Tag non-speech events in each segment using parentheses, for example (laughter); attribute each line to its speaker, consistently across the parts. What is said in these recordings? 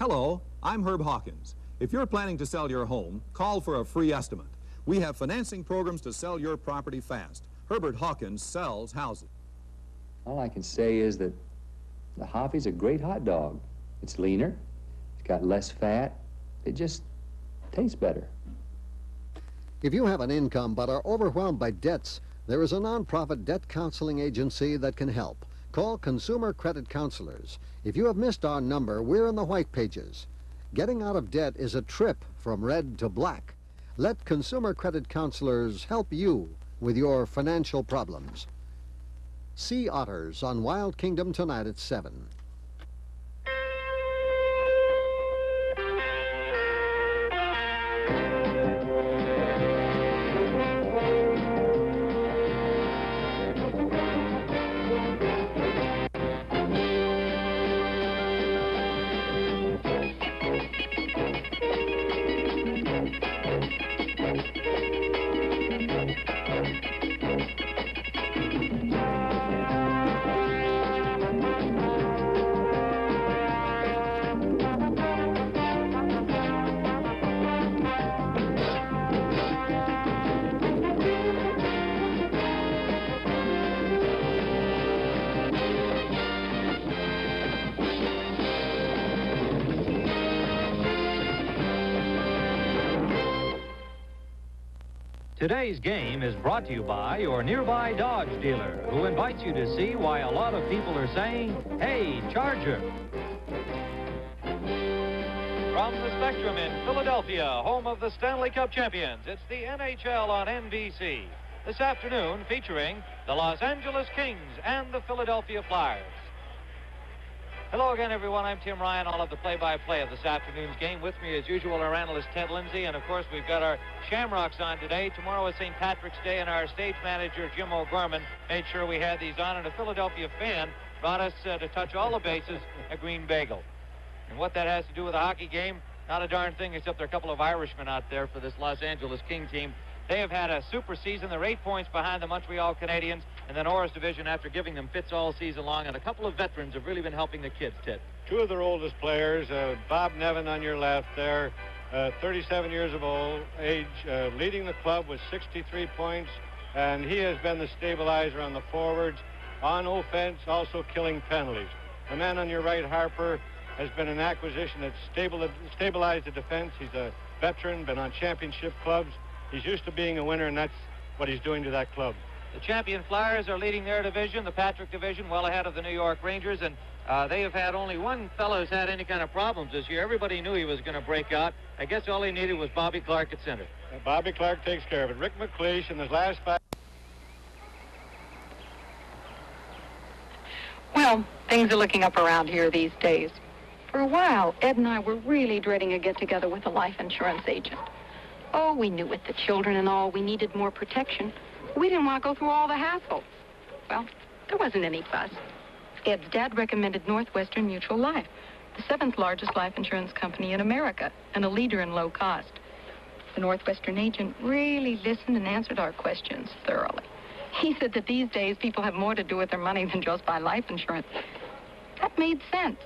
Speaker 1: Hello, I'm Herb Hawkins. If you're planning to sell your home, call for a free estimate. We have financing programs to sell your property fast. Herbert Hawkins sells houses.
Speaker 2: All I can say is that the Hoffy's a great hot dog. It's leaner, it's got less fat, it just tastes better.
Speaker 3: If you have an income but are overwhelmed by debts, there is a nonprofit debt counseling agency that can help. Call Consumer Credit Counselors. If you have missed our number, we're in the white pages. Getting out of debt is a trip from red to black. Let Consumer Credit Counselors help you with your financial problems. Sea Otters on Wild Kingdom tonight at 7.
Speaker 4: Today's game is brought to you by your nearby Dodge dealer, who invites you to see why a lot of people are saying, hey, Charger. From the Spectrum in Philadelphia, home of the Stanley Cup champions, it's the NHL on NBC. This afternoon featuring the Los Angeles Kings and the Philadelphia Flyers. Hello again, everyone. I'm Tim Ryan. I'll have the play-by-play of this afternoon's game. With me, as usual, our analyst Ted Lindsay. And, of course, we've got our Shamrocks on today. Tomorrow is St. Patrick's Day, and our stage manager, Jim O'Gorman, made sure we had these on. And a Philadelphia fan brought us uh, to touch all the bases a green bagel. And what that has to do with a hockey game, not a darn thing, except there are a couple of Irishmen out there for this Los Angeles King team. They have had a super season. They're eight points behind the Montreal Canadiens and then Norris Division after giving them fits all season long. And a couple of veterans have really been helping the kids, Ted.
Speaker 5: Two of their oldest players, uh, Bob Nevin on your left there, uh, 37 years of old age, uh, leading the club with 63 points. And he has been the stabilizer on the forwards. On offense, also killing penalties. The man on your right, Harper, has been an acquisition that's stable, stabilized the defense. He's a veteran, been on championship clubs. He's used to being a winner, and that's what he's doing to that club.
Speaker 4: The champion Flyers are leading their division, the Patrick division, well ahead of the New York Rangers, and uh, they have had only one fellow who's had any kind of problems this year. Everybody knew he was going to break out. I guess all he needed was Bobby Clarke at center.
Speaker 5: Uh, Bobby Clarke takes care of it. Rick MacLeish in his last five.
Speaker 6: Well, things are looking up around here these days. For a while, Ed and I were really dreading a get-together with a life insurance agent. Oh, we knew with the children and all, we needed more protection. We didn't want to go through all the hassle. Well, there wasn't any fuss. Ed's dad recommended Northwestern Mutual Life, the seventh largest life insurance company in America and a leader in low cost. The Northwestern agent really listened and answered our questions thoroughly. He said that these days people have more to do with their money than just buy life insurance. That made sense.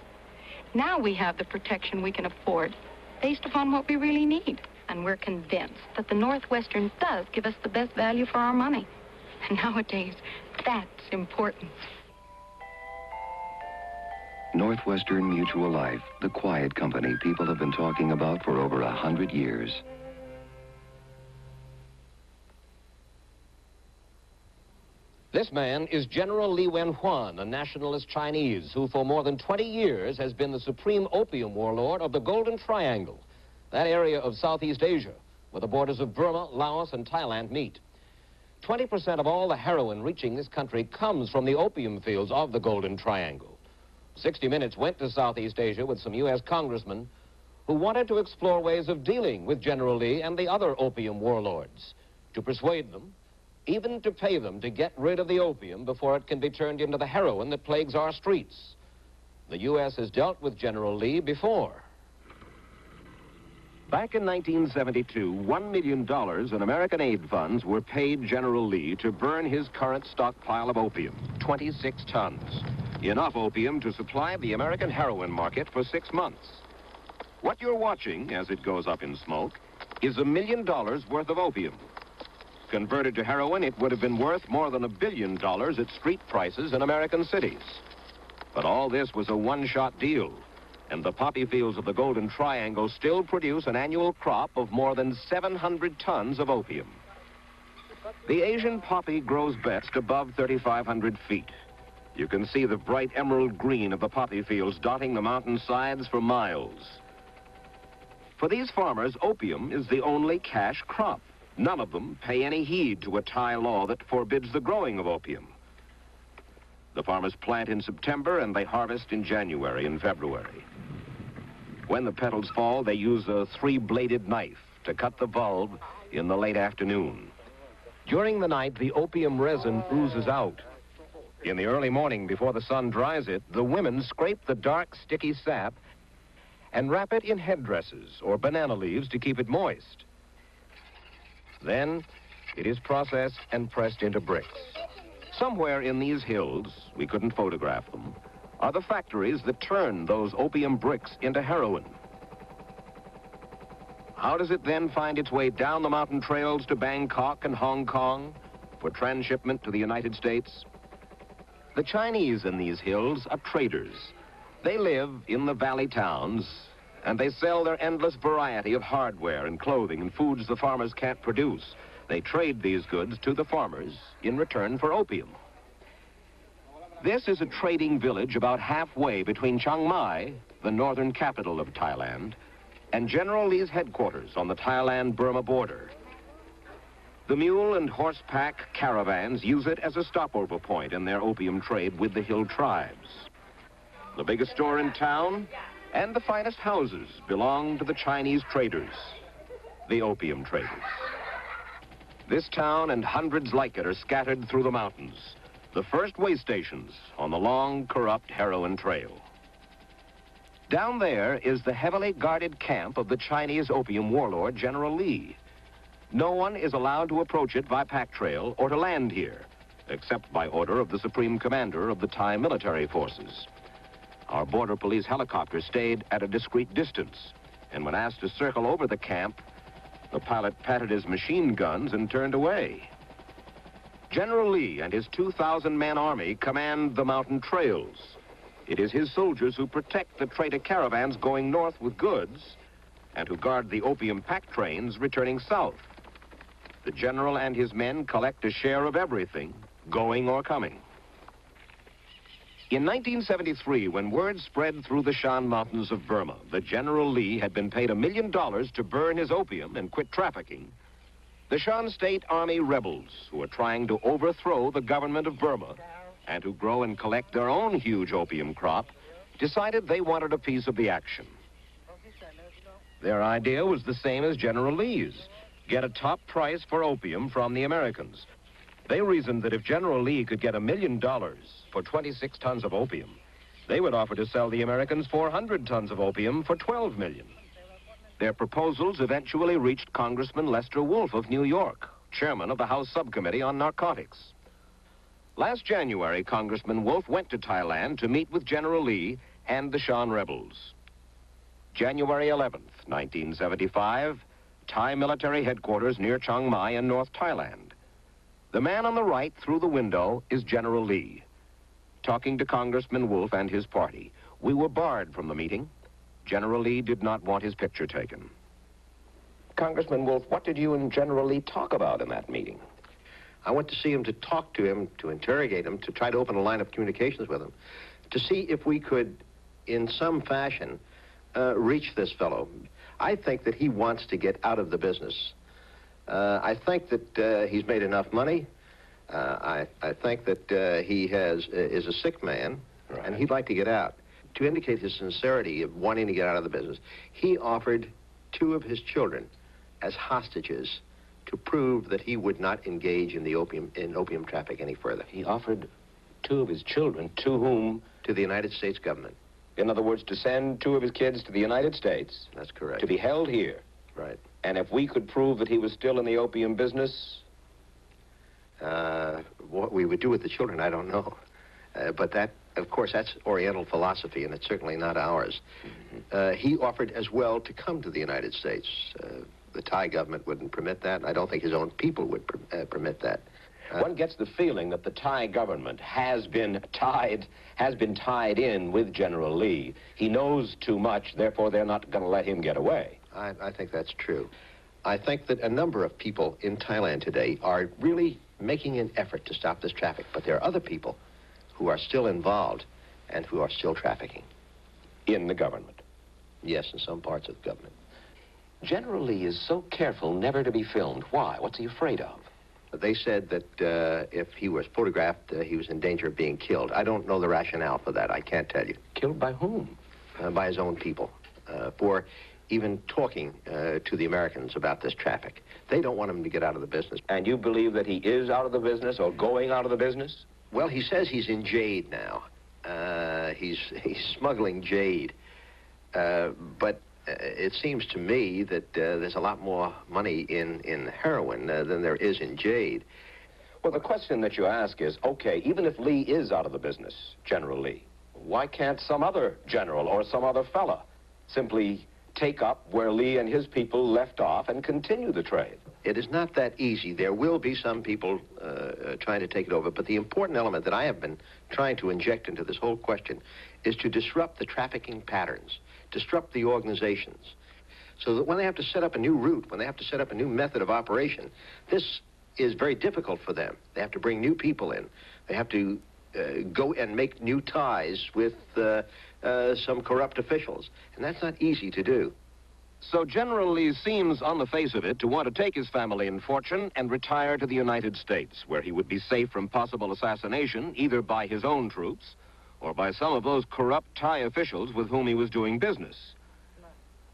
Speaker 6: Now we have the protection we can afford based upon what we really need and we're convinced that the Northwestern does give us the best value for our money. And nowadays, that's important.
Speaker 7: Northwestern Mutual Life, the quiet company people have been talking about for over a hundred years.
Speaker 8: This man is General Li Wenhuan, a nationalist Chinese who for more than 20 years has been the supreme opium warlord of the Golden Triangle that area of Southeast Asia, where the borders of Burma, Laos, and Thailand meet. 20% of all the heroin reaching this country comes from the opium fields of the Golden Triangle. 60 Minutes went to Southeast Asia with some U.S. congressmen who wanted to explore ways of dealing with General Lee and the other opium warlords, to persuade them, even to pay them to get rid of the opium before it can be turned into the heroin that plagues our streets. The U.S. has dealt with General Lee before.
Speaker 9: Back in 1972, $1 million in American aid funds were paid General Lee to burn his current stockpile of opium, 26 tons. Enough opium to supply the American heroin market for six months.
Speaker 8: What you're watching as it goes up in smoke is a million dollars worth of opium. Converted to heroin, it would have been worth more than a billion dollars at street prices in American cities. But all this was a one-shot deal, and the poppy fields of the Golden Triangle still produce an annual crop of more than 700 tons of opium. The Asian poppy grows best above 3,500 feet. You can see the bright emerald green of the poppy fields dotting the mountain sides for miles. For these farmers, opium is the only cash crop. None of them pay any heed to a Thai law that forbids the growing of opium. The farmers plant in September and they harvest in January and February. When the petals fall, they use a three-bladed knife to cut the bulb in the late afternoon. During the night, the opium resin oozes out. In the early morning, before the sun dries it, the women scrape the dark, sticky sap and wrap it in headdresses or banana leaves to keep it moist. Then it is processed and pressed into bricks. Somewhere in these hills, we couldn't photograph them, are the factories that turn those opium bricks into heroin. How does it then find its way down the mountain trails to Bangkok and Hong Kong for transshipment to the United States? The Chinese in these hills are traders. They live in the valley towns, and they sell their endless variety of hardware and clothing and foods the farmers can't produce. They trade these goods to the farmers in return for opium. This is a trading village about halfway between Chiang Mai, the northern capital of Thailand, and General Lee's headquarters on the Thailand-Burma border. The mule and horse pack caravans use it as a stopover point in their opium trade with the hill tribes. The biggest store in town and the finest houses belong to the Chinese traders, the opium traders. This town and hundreds like it are scattered through the mountains, the first way stations on the long, corrupt heroin trail. Down there is the heavily guarded camp of the Chinese opium warlord, General Lee. No one is allowed to approach it by pack trail or to land here, except by order of the Supreme Commander of the Thai military forces. Our border police helicopter stayed at a discreet distance, and when asked to circle over the camp, the pilot patted his machine guns and turned away. General Lee and his 2,000-man army command the mountain trails. It is his soldiers who protect the trader caravans going north with goods and who guard the opium pack trains returning south. The general and his men collect a share of everything, going or coming. In 1973, when word spread through the Shan Mountains of Burma that General Lee had been paid a million dollars to burn his opium and quit trafficking, the Shan State Army rebels, who are trying to overthrow the government of Burma and who grow and collect their own huge opium crop, decided they wanted a piece of the action. Their idea was the same as General Lee's, get a top price for opium from the Americans. They reasoned that if General Lee could get a million dollars for 26 tons of opium, they would offer to sell the Americans 400 tons of opium for 12 million. Their proposals eventually reached Congressman Lester Wolff of New York, chairman of the House Subcommittee on Narcotics. Last January, Congressman Wolff went to Thailand to meet with General Lee and the Shan rebels. January 11th, 1975, Thai military headquarters near Chiang Mai in North Thailand. The man on the right through the window is General Lee. Talking to Congressman Wolff and his party, we were barred from the meeting. General Lee did not want his picture taken. Congressman Wolff, what did you and General Lee talk about in that meeting?
Speaker 10: I went to see him to talk to him, to interrogate him, to try to open a line of communications with him, to see if we could, in some fashion, uh, reach this fellow. I think that he wants to get out of the business. Uh, I think that uh, he's made enough money. Uh, I, I think that uh, he has uh, is a sick man,
Speaker 8: Right.
Speaker 10: and he'd like to get out. To indicate his sincerity of wanting to get out of the business, he offered two of his children as hostages to prove that he would not engage in the opium in opium traffic any further.
Speaker 8: He offered two of his children to whom?
Speaker 10: To the United States government.
Speaker 8: In other words, to send two of his kids to the United States
Speaker 10: That's correct.
Speaker 8: to be held here.
Speaker 10: right.
Speaker 8: And if we could prove that he was still in the opium business,
Speaker 10: Uh, what we would do with the children, I don't know. Uh, but that Of course, that's Oriental philosophy, and it's certainly not ours. Uh, he offered as well to come to the United States. Uh, the Thai government wouldn't permit that, and I don't think his own people would per uh, permit that. Uh,
Speaker 8: One gets the feeling that the Thai government has been tied, has been tied in with General Lee. He knows too much, therefore they're not going to let him get away.
Speaker 10: I, I think that's true. I think that a number of people in Thailand today are really making an effort to stop this traffic, but there are other people who are still involved and who are still trafficking.
Speaker 8: In the government?
Speaker 10: Yes, in some parts of the government.
Speaker 8: General Lee is so careful never to be filmed. Why? What's he afraid of?
Speaker 10: They said that uh, if he was photographed, uh, he was in danger of being killed. I don't know the rationale for that. I can't tell you.
Speaker 8: Killed by whom?
Speaker 10: Uh, by his own people. Uh, for even talking uh, to the Americans about this traffic. They don't want him to get out of the business.
Speaker 8: And you believe that he is out of the business or going out of the business?
Speaker 10: Well, he says he's in jade now. Uh, he's, (laughs) he's smuggling jade. Uh, but uh, it seems to me that uh, there's a lot more money in, in heroin uh, than there is in jade.
Speaker 8: Well, the question that you ask is, okay, even if Lee is out of the business, General Lee, why can't some other general or some other fella simply take up where Lee and his people left off and continue the trade?
Speaker 10: It is not that easy. There will be some people uh, uh, trying to take it over, but the important element that I have been trying to inject into this whole question is to disrupt the trafficking patterns, disrupt the organizations, so that when they have to set up a new route, when they have to set up a new method of operation, this is very difficult for them. They have to bring new people in. They have to uh, go and make new ties with uh, uh, some corrupt officials, and that's not easy to do.
Speaker 8: So General Lee seems, on the face of it, to want to take his family and fortune and retire to the United States, where he would be safe from possible assassination, either by his own troops or by some of those corrupt Thai officials with whom he was doing business.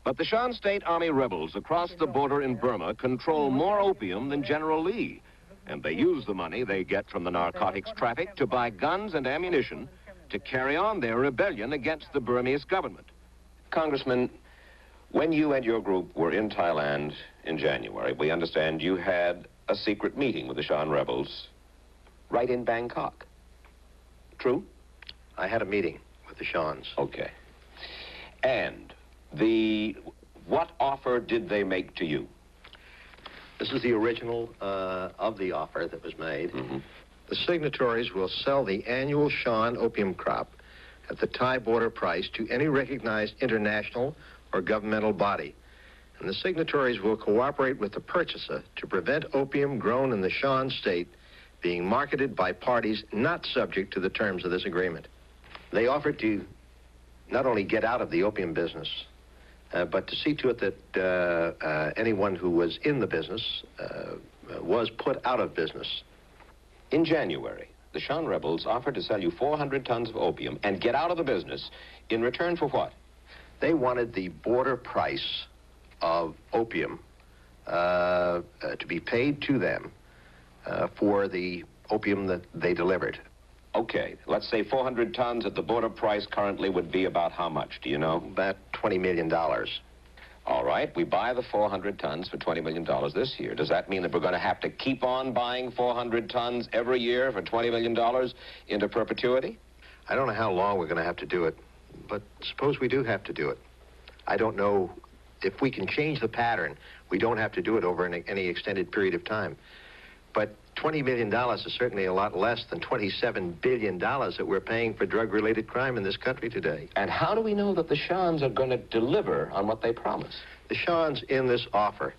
Speaker 8: But the Shan State Army rebels across the border in Burma control more opium than General Lee, and they use the money they get from the narcotics traffic to buy guns and ammunition to carry on their rebellion against the Burmese government. Congressman, when you and your group were in Thailand in January, we understand you had a secret meeting with the Shan rebels right in Bangkok. True?
Speaker 10: I had a meeting with the Shans.
Speaker 8: Okay. And the what offer did they make to you?
Speaker 10: This is the original uh, of the offer that was made.
Speaker 8: Mm-hmm.
Speaker 10: The signatories will sell the annual Shan opium crop at the Thai border price to any recognized international or governmental body. And the signatories will cooperate with the purchaser to prevent opium grown in the Shan state being marketed by parties not subject to the terms of this agreement. They offered to not only get out of the opium business, uh, but to see to it that uh, uh, anyone who was in the business uh, was put out of business.
Speaker 8: In January, the Shan rebels offered to sell you 400 tons of opium and get out of the business in return for what?
Speaker 10: They wanted the border price of opium uh, uh, to be paid to them uh, for the opium that they delivered.
Speaker 8: Okay, let's say 400 tons at the border price currently would be about how much, do you know?
Speaker 10: About $20 million.
Speaker 8: All right, we buy the 400 tons for $20 million this year. Does that mean that we're going to have to keep on buying 400 tons every year for $20 million into perpetuity?
Speaker 10: I don't know how long we're going to have to do it, but suppose we do have to do it. I don't know if we can change the pattern. We don't have to do it over an, any extended period of time. But $20 million is certainly a lot less than $27 billion that we're paying for drug-related crime in this country today.
Speaker 8: And how do we know that the Shans are going to deliver on what they promise?
Speaker 10: The Shans in this offer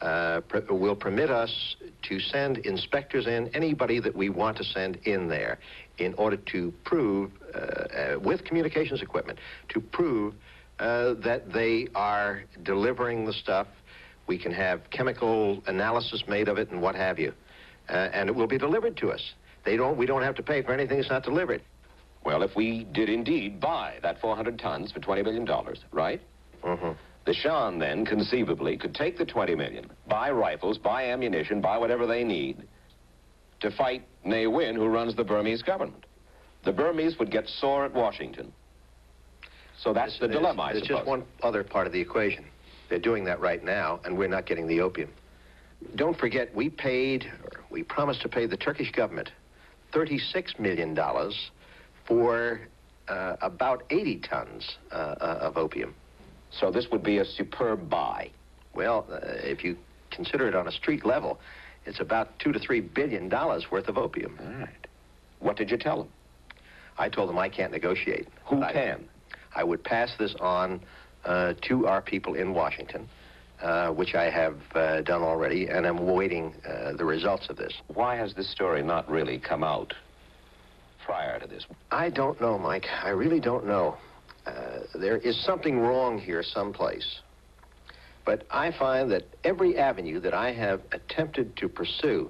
Speaker 10: uh, pr will permit us to send inspectors in, anybody that we want to send in there, in order to prove, uh, uh, with communications equipment, to prove uh, that they are delivering the stuff. We can have chemical analysis made of it and what have you. Uh, and it will be delivered to us. They don't, we don't have to pay for anything that's not delivered.
Speaker 8: Well, if we did indeed buy that 400 tons for $20 million, right?
Speaker 10: Mm-hmm.
Speaker 8: The Shan then, conceivably, could take the 20 million, buy rifles, buy ammunition, buy whatever they need to fight Ne Win, who runs the Burmese government. The Burmese would get sore at Washington. So that's the
Speaker 10: There's-
Speaker 8: dilemma, I
Speaker 10: There's
Speaker 8: suppose.
Speaker 10: just one other part of the equation. They're doing that right now, and we're not getting the opium. Don't forget, we paid, or we promised to pay the Turkish government $36 million for uh, about 80 tons uh, uh, of opium.
Speaker 9: So this would be a superb buy.
Speaker 10: Well, uh, if you consider it on a street level, it's about two to three billion dollars worth of opium.
Speaker 9: All right. What did you tell them?
Speaker 10: I told them I can't negotiate.
Speaker 9: Who
Speaker 10: I-
Speaker 9: can?
Speaker 10: I would pass this on uh, to our people in Washington, uh, which I have uh, done already, and I'm awaiting uh, the results of this.
Speaker 9: Why has this story not really come out prior to this?
Speaker 10: I don't know, Mike. I really don't know. Uh, there is something wrong here someplace. But I find that every avenue that I have attempted to pursue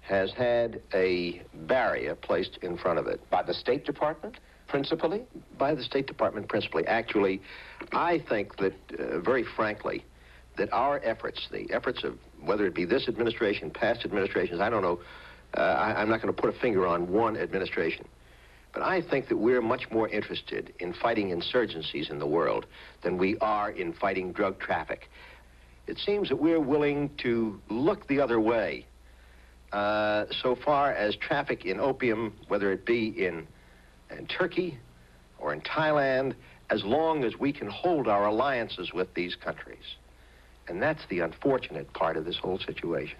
Speaker 10: has had a barrier placed in front of it.
Speaker 9: By the State Department, principally?
Speaker 10: By the State Department principally. Actually, I think that, uh, very frankly, that our efforts, the efforts of whether it be this administration, past administrations, I don't know, uh, I, I'm not going to put a finger on one administration. But I think that we're much more interested in fighting insurgencies in the world than we are in fighting drug traffic. It seems that we're willing to look the other way uh, so far as traffic in opium, whether it be in, in Turkey or in Thailand, as long as we can hold our alliances with these countries. And that's the unfortunate part of this whole situation.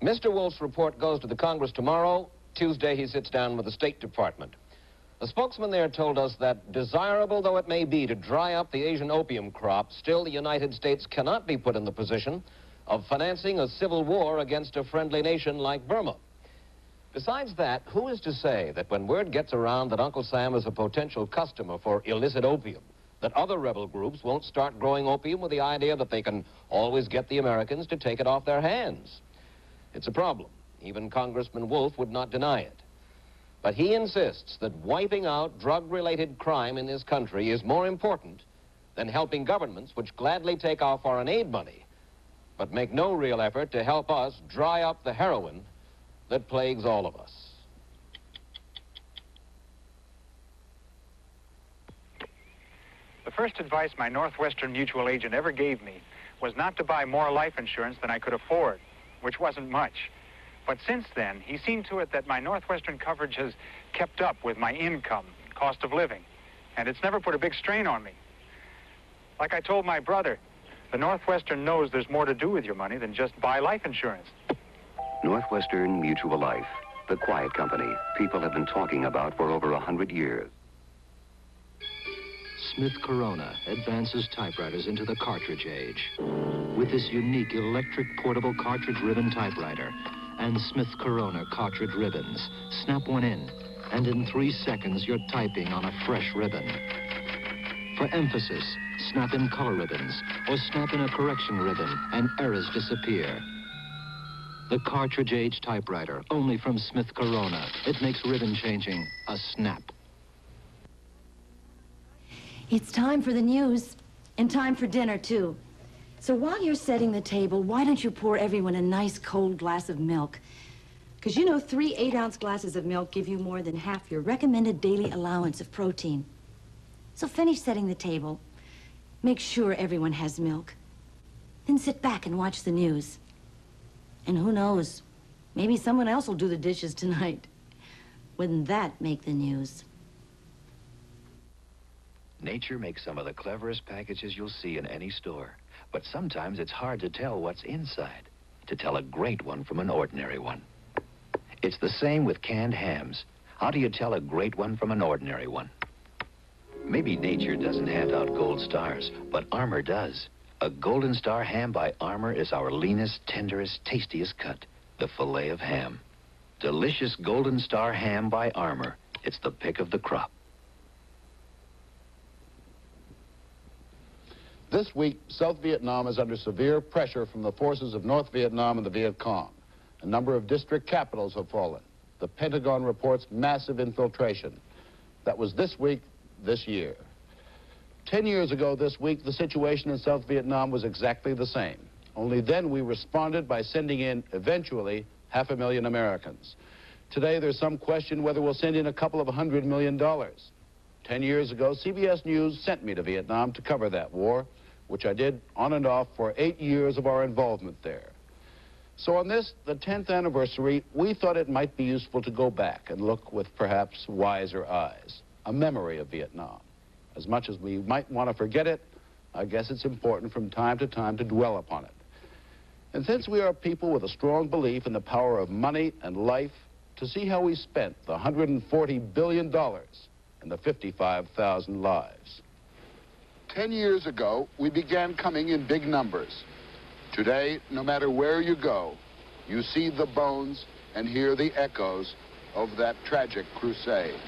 Speaker 8: Mr. Wolff's report goes to the Congress tomorrow. Tuesday, he sits down with the State Department. The spokesman there told us that, desirable though it may be to dry up the Asian opium crop, still the United States cannot be put in the position of financing a civil war against a friendly nation like Burma. Besides that, who is to say that when word gets around that Uncle Sam is a potential customer for illicit opium, that other rebel groups won't start growing opium with the idea that they can always get the Americans to take it off their hands? It's a problem. Even Congressman Wolff would not deny it. But he insists that wiping out drug-related crime in this country is more important than helping governments which gladly take our foreign aid money, but make no real effort to help us dry up the heroin that plagues all of us.
Speaker 11: The first advice my Northwestern mutual agent ever gave me was not to buy more life insurance than I could afford, which wasn't much. But since then, he seen to it that my Northwestern coverage has kept up with my income, cost of living, and it's never put a big strain on me. Like I told my brother, the Northwestern knows there's more to do with your money than just buy life insurance.
Speaker 7: Northwestern Mutual Life, the quiet company people have been talking about for over a hundred years.
Speaker 12: Smith Corona advances typewriters into the cartridge age. With this unique electric portable cartridge ribbon typewriter and Smith Corona cartridge ribbons, snap one in, and in three seconds you're typing on a fresh ribbon. For emphasis, snap in color ribbons or snap in a correction ribbon and errors disappear. The cartridge age typewriter, only from Smith Corona. It makes ribbon changing a snap.
Speaker 13: It's time for the news, and time for dinner, too. So while you're setting the table, why don't you pour everyone a nice cold glass of milk? Because you know three eight-ounce glasses of milk give you more than half your recommended daily allowance of protein. So finish setting the table. Make sure everyone has milk. Then sit back and watch the news. And who knows, maybe someone else will do the dishes tonight. Wouldn't that make the news?
Speaker 12: Nature makes some of the cleverest packages you'll see in any store. But sometimes it's hard to tell what's inside, to tell a great one from an ordinary one. It's the same with canned hams. How do you tell a great one from an ordinary one? Maybe nature doesn't hand out gold stars, but Armour does. A Golden Star ham by Armour is our leanest, tenderest, tastiest cut, the filet of ham. Delicious Golden Star ham by Armour. It's the pick of the crop.
Speaker 14: This week, South Vietnam is under severe pressure from the forces of North Vietnam and the Viet Cong. A number of district capitals have fallen. The Pentagon reports massive infiltration. That was this week, this year. Ten years ago this week, the situation in South Vietnam was exactly the same. Only then we responded by sending in, eventually, half a million Americans. Today, there's some question whether we'll send in a couple of hundred million dollars. Ten years ago, CBS News sent me to Vietnam to cover that war, which I did on and off for eight years of our involvement there. So on this, the 10th anniversary, we thought it might be useful to go back and look with perhaps wiser eyes. A memory of Vietnam. As much as we might want to forget it, I guess it's important from time to time to dwell upon it. And since we are people with a strong belief in the power of money and life, to see how we spent the $140 billion and the 55,000 lives. Ten years ago, we began coming in big numbers. Today, no matter where you go, you see the bones and hear the echoes of that tragic crusade.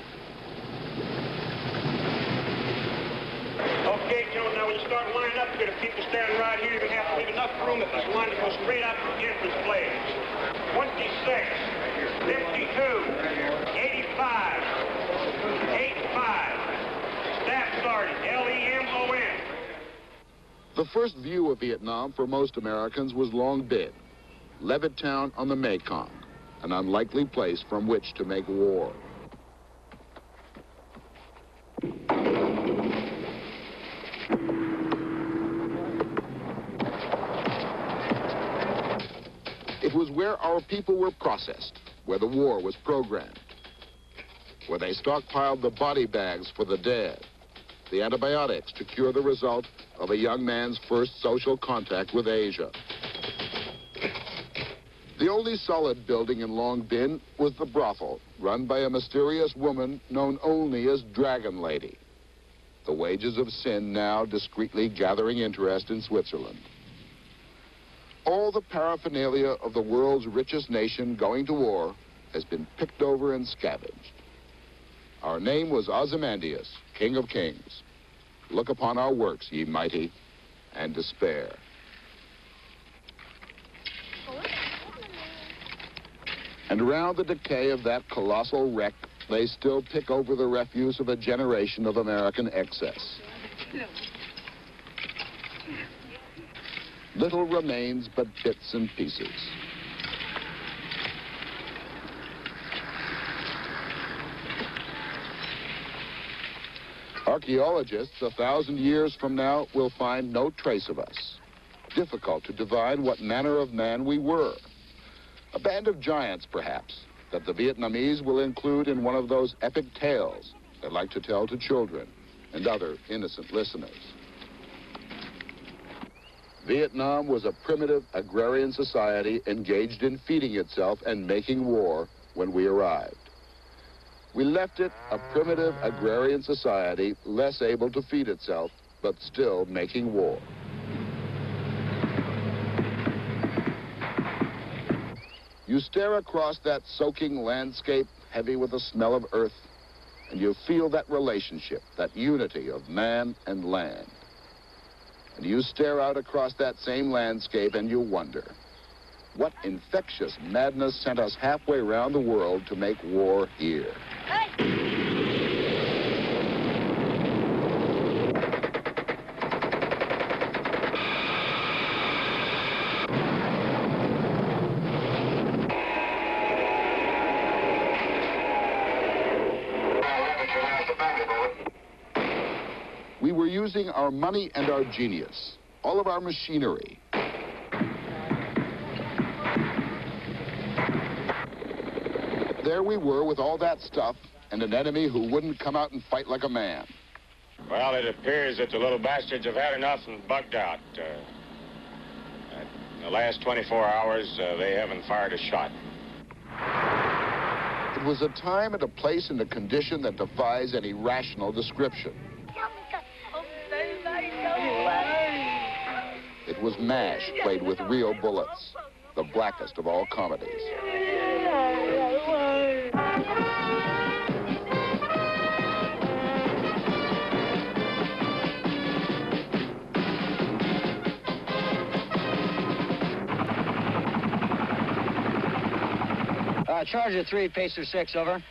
Speaker 15: Okay, Joe, now when you start lining up, going to people standing right here. You're going to have to leave enough room if this line to go straight out to the entrance flags. 26, 52, 85, 85.
Speaker 14: The first view of Vietnam for most Americans was Long Binh, Levittown on the Mekong, an unlikely place from which to make war. It was where our people were processed, where the war was programmed, where they stockpiled the body bags for the dead, the antibiotics to cure the result of a young man's first social contact with Asia. The only solid building in Long Binh was the brothel, run by a mysterious woman known only as Dragon Lady. The wages of sin now discreetly gathering interest in Switzerland. All the paraphernalia of the world's richest nation going to war has been picked over and scavenged. Our name was Ozymandias, King of Kings. Look upon our works, ye mighty, and despair. And around the decay of that colossal wreck, they still pick over the refuse of a generation of American excess. Little remains but bits and pieces. Archaeologists a thousand years from now will find no trace of us. Difficult to divine what manner of man we were. A band of giants, perhaps, that the Vietnamese will include in one of those epic tales they like to tell to children and other innocent listeners. Vietnam was a primitive agrarian society engaged in feeding itself and making war when we arrived. We left it a primitive agrarian society less able to feed itself, but still making war. You stare across that soaking landscape, heavy with the smell of earth, and you feel that relationship, that unity of man and land. And you stare out across that same landscape and you wonder, what infectious madness sent us halfway around the world to make war here? We were using our money and our genius, all of our machinery. There we were with all that stuff and an enemy who wouldn't come out and fight like a man.
Speaker 5: Well, it appears that the little bastards have had enough and bugged out. Uh, in the last 24 hours, uh, they haven't fired a shot.
Speaker 14: It was a time and a place and a condition that defies any rational description. It was MASH played with real bullets, the blackest of all comedies.
Speaker 16: Uh, of 3, Pacer 6, over.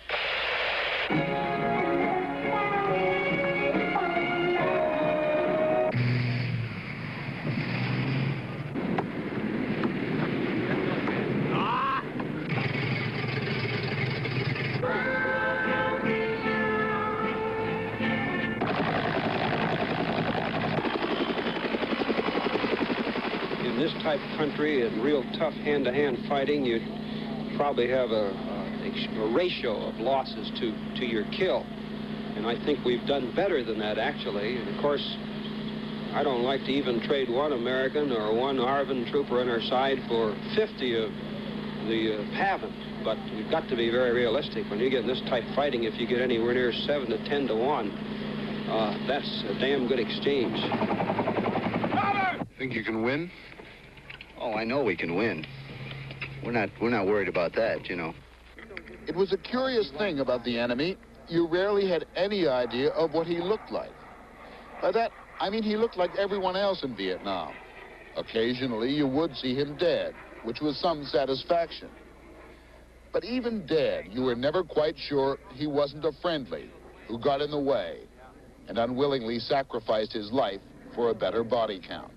Speaker 17: In this type of country and real tough hand-to-hand -to -hand fighting, you probably have a, a, a ratio of losses to, to your kill. And I think we've done better than that, actually. And of course, I don't like to even trade one American or one ARVN trooper on our side for 50 of the uh, haven't. But we've got to be very realistic. When you get in this type fighting, if you get anywhere near 7 to 10 to 1, uh, that's a damn good exchange.
Speaker 14: Think you can win?
Speaker 18: Oh, I know we can win. We're not, we're not worried about that, you know.
Speaker 14: It was a curious thing about the enemy. You rarely had any idea of what he looked like. By that, I mean he looked like everyone else in Vietnam. Occasionally, you would see him dead, which was some satisfaction. But even dead, you were never quite sure he wasn't a friendly who got in the way and unwillingly sacrificed his life for a better body count.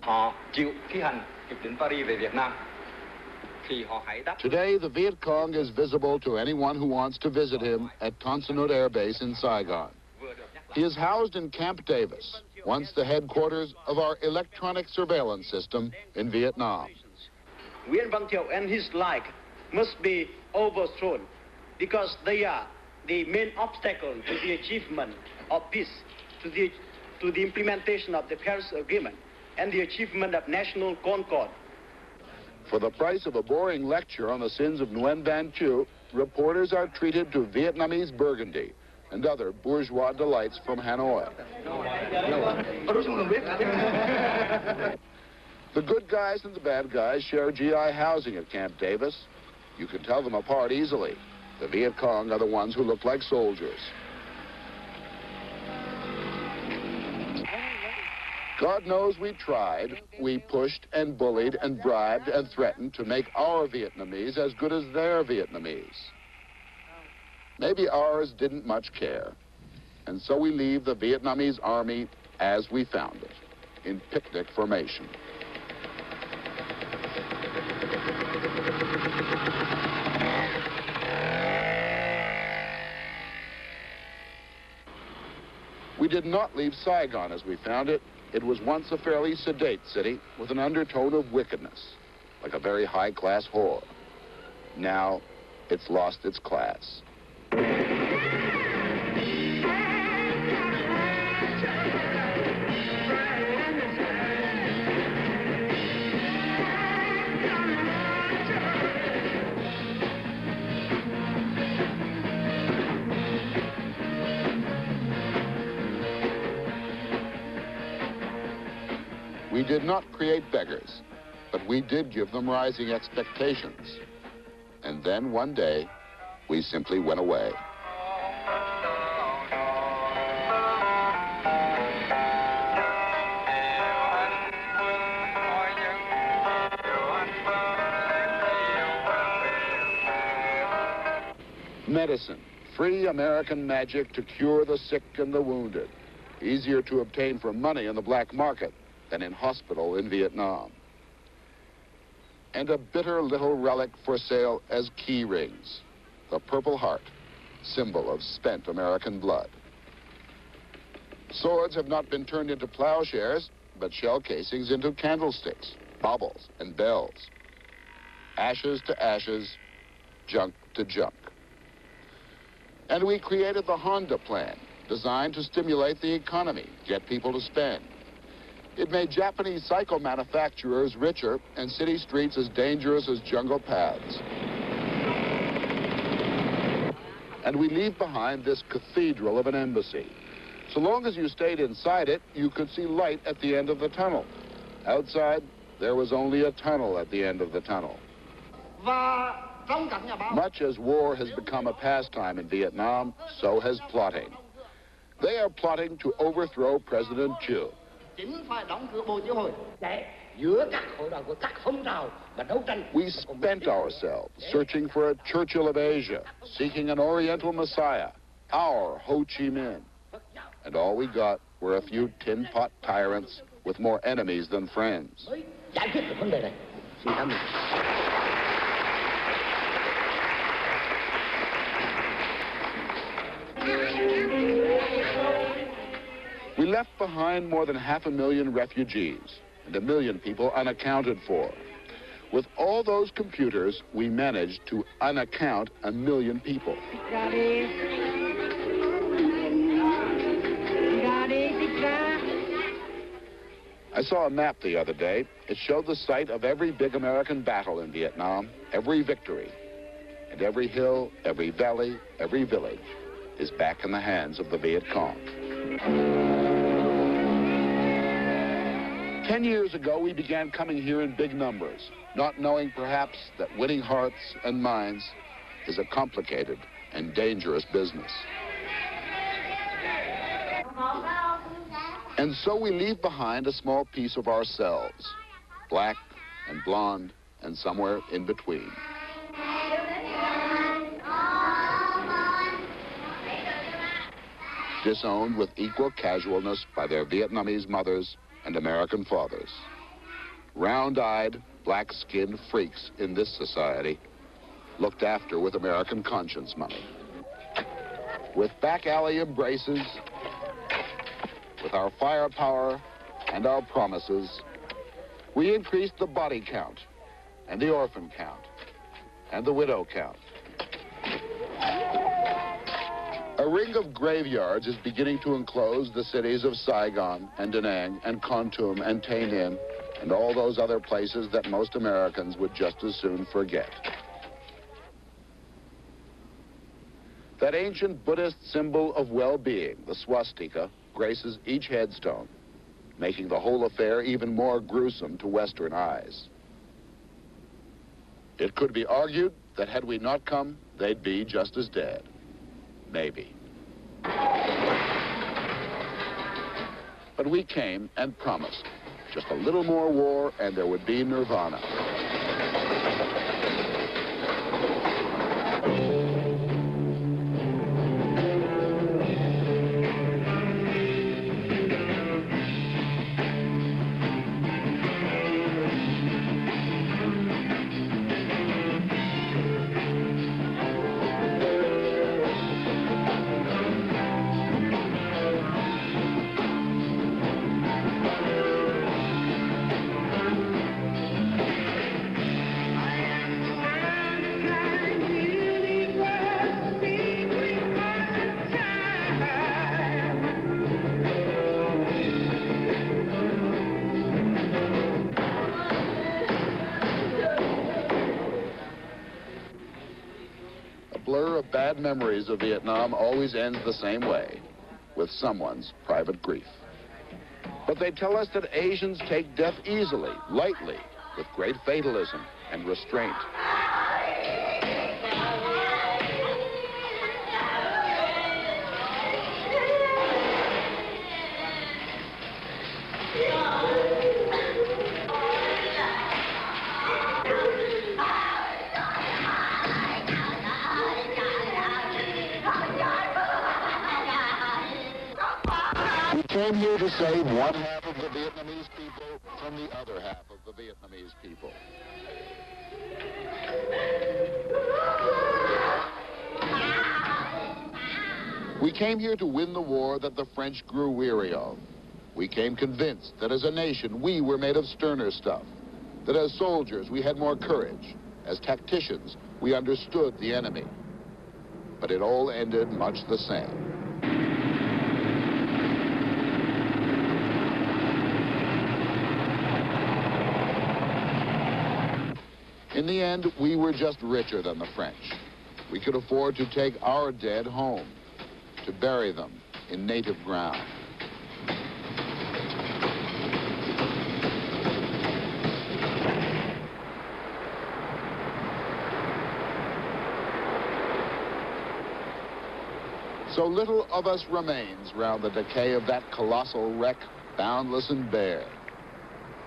Speaker 19: Họ chịu thi hành Hiệp định Paris về Việt Nam.
Speaker 14: Today, the Viet Cong is visible to anyone who wants to visit him at Tan Son Nhut Air Base in Saigon. He is housed in Camp Davis, once the headquarters of our electronic surveillance system in Vietnam.
Speaker 20: Nguyen Văn Thiệu and his like must be overthrown because they are the main obstacle to the achievement of peace, to the, to the implementation of the Paris Agreement, and the achievement of national concord.
Speaker 14: For the price of a boring lecture on the sins of Nguyen Van Thieu, reporters are treated to Vietnamese burgundy and other bourgeois delights from Hanoi. the good guys and the bad guys share GI housing at Camp Davis. You can tell them apart easily. The Viet Cong are the ones who look like soldiers. God knows we tried. We pushed and bullied and bribed and threatened to make our Vietnamese as good as their Vietnamese. Maybe ours didn't much care. And so we leave the Vietnamese army as we found it, in picnic formation. We did not leave Saigon as we found it. It was once a fairly sedate city with an undertone of wickedness, like a very high-class whore. Now, it's lost its class. We did not create beggars, but we did give them rising expectations. And then one day, we simply went away. Medicine, free American magic to cure the sick and the wounded. Easier to obtain for money in the black market than in hospital in Vietnam. And a bitter little relic for sale as key rings, the Purple Heart, symbol of spent American blood. Swords have not been turned into plowshares, but shell casings into candlesticks, baubles, and bells. Ashes to ashes, junk to junk. And we created the Honda plan, designed to stimulate the economy, get people to spend. It made Japanese cycle manufacturers richer and city streets as dangerous as jungle paths. And we leave behind this cathedral of an embassy. So long as you stayed inside it, you could see light at the end of the tunnel. Outside, there was only a tunnel at the end of the tunnel. Much as war has become a pastime in Vietnam, so has plotting. They are plotting to overthrow President Thieu. We spent ourselves searching for a Churchill of Asia, seeking an Oriental Messiah, our Ho Chi Minh. And all we got were a few tin pot tyrants with more enemies than friends. We left behind more than half a million refugees, and a million people unaccounted for. With all those computers, we managed to unaccount a million people. I saw a map the other day. It showed the site of every big American battle in Vietnam, every victory. And every hill, every valley, every village is back in the hands of the Viet Cong. Ten years ago, we began coming here in big numbers, not knowing perhaps that winning hearts and minds is a complicated and dangerous business. And so we leave behind a small piece of ourselves, black and blonde and somewhere in between. Disowned with equal casualness by their Vietnamese mothers and American fathers. Round-eyed, black-skinned freaks in this society, looked after with American conscience money. With back alley embraces, with our firepower and our promises, we increased the body count and the orphan count and the widow count. A ring of graveyards is beginning to enclose the cities of Saigon and Da Nang and Kontum and Tay Ninh and all those other places that most Americans would just as soon forget. That ancient Buddhist symbol of well-being, the swastika, graces each headstone, making the whole affair even more gruesome to Western eyes. It could be argued that had we not come, they'd be just as dead. Maybe. But we came and promised. Just a little more war and there would be nirvana. Memories of Vietnam always ends the same way, with someone's private grief. But they tell us that Asians take death easily, lightly, with great fatalism and restraint. One half of the Vietnamese people from the other half of the Vietnamese people. We came here to win the war that the French grew weary of. We came convinced that as a nation, we were made of sterner stuff. That as soldiers, we had more courage. As tacticians, we understood the enemy. But it all ended much the same. In the end, we were just richer than the French. We could afford to take our dead home, to bury them in native ground. So little of us remains round the decay of that colossal wreck, boundless and bare.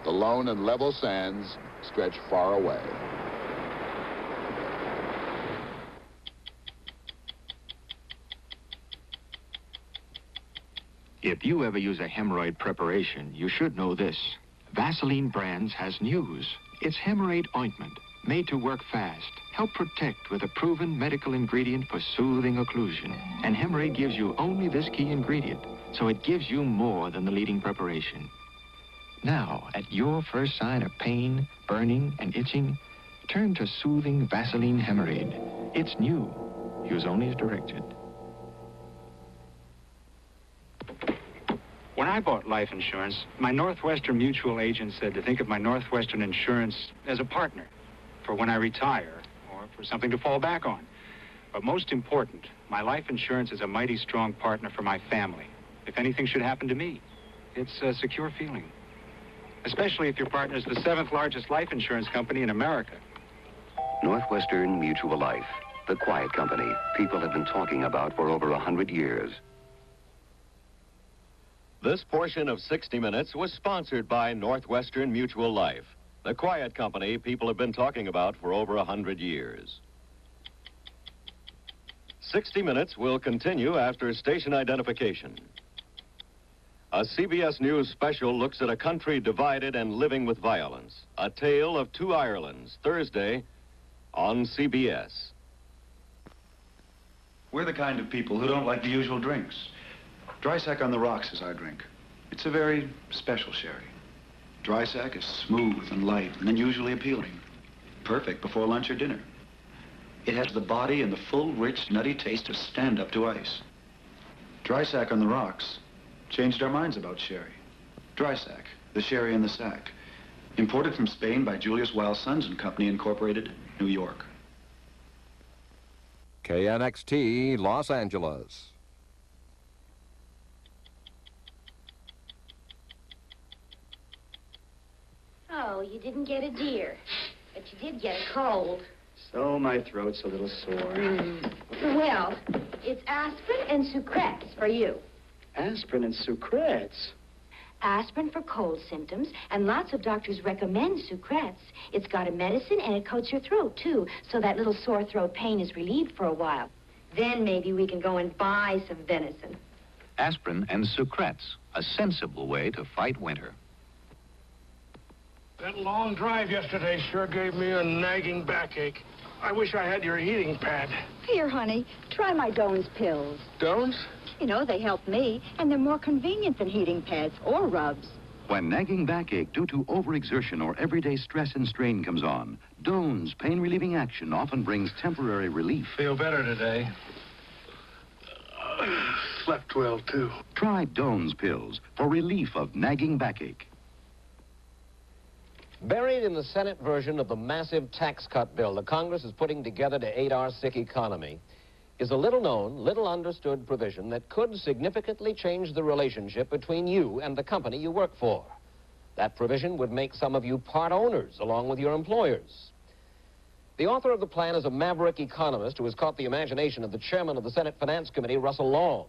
Speaker 14: The lone and level sands stretch far away.
Speaker 21: If you ever use a hemorrhoid preparation, you should know this. Vaseline Brands has news. It's hemorrhoid ointment, made to work fast, help protect with a proven medical ingredient for soothing occlusion. And hemorrhoid gives you only this key ingredient, so it gives you more than the leading preparation. Now, at your first sign of pain, burning, and itching, turn to soothing Vaseline Hemorrhoid. It's new. Use only as directed.
Speaker 11: When I bought life insurance, my Northwestern mutual agent said to think of my Northwestern insurance as a partner for when I retire or for something to fall back on. But most important, my life insurance is a mighty strong partner for my family. If anything should happen to me, it's a secure feeling. Especially if your partner is the seventh largest life insurance company in America.
Speaker 7: Northwestern Mutual Life, the quiet company people have been talking about for over a hundred years.
Speaker 22: This portion of 60 Minutes was sponsored by Northwestern Mutual Life, the quiet company people have been talking about for over a hundred years. 60 Minutes will continue after station identification. A CBS News special looks at a country divided and living with violence. A tale of two Irelands, Thursday on CBS.
Speaker 23: We're the kind of people who don't like the usual drinks. Dry sack on the rocks is our drink. It's a very special sherry. Dry sack is smooth and light and unusually appealing. Perfect before lunch or dinner. It has the body and the full, rich, nutty taste of stand-up to ice. Dry sack on the rocks changed our minds about sherry. Dry sack, the sherry in the sack. Imported from Spain by Julius Wile Sons and Company, Incorporated, New York.
Speaker 24: KNXT, Los Angeles.
Speaker 25: Oh, you didn't get a deer, but you did get a cold.
Speaker 23: So my throat's a little sore. Hmm.
Speaker 25: Well, it's aspirin and Sucrets for you.
Speaker 23: Aspirin and Sucrets.
Speaker 25: Aspirin for cold symptoms, and lots of doctors recommend Sucrets. It's got a medicine and it coats your throat, too, so that little sore throat pain is relieved for a while. Then maybe we can go and buy some venison.
Speaker 12: Aspirin and Sucrets, a sensible way to fight winter.
Speaker 15: That long drive yesterday sure gave me a nagging backache. I wish I had your heating pad.
Speaker 26: Here, honey, try my Doan's pills.
Speaker 15: Doan's?
Speaker 26: You know, they help me, and they're more convenient than heating pads or rubs.
Speaker 12: When nagging backache due to overexertion or everyday stress and strain comes on, Doan's pain-relieving action often brings temporary relief.
Speaker 15: Feel better today. slept well, too.
Speaker 12: Try Doan's pills for relief of nagging backache.
Speaker 8: Buried in the Senate version of the massive tax cut bill the Congress is putting together to aid our sick economy is a little-known, little-understood provision that could significantly change the relationship between you and the company you work for. That provision would make some of you part owners along with your employers. The author of the plan is a maverick economist who has caught the imagination of the chairman of the Senate Finance Committee, Russell Long.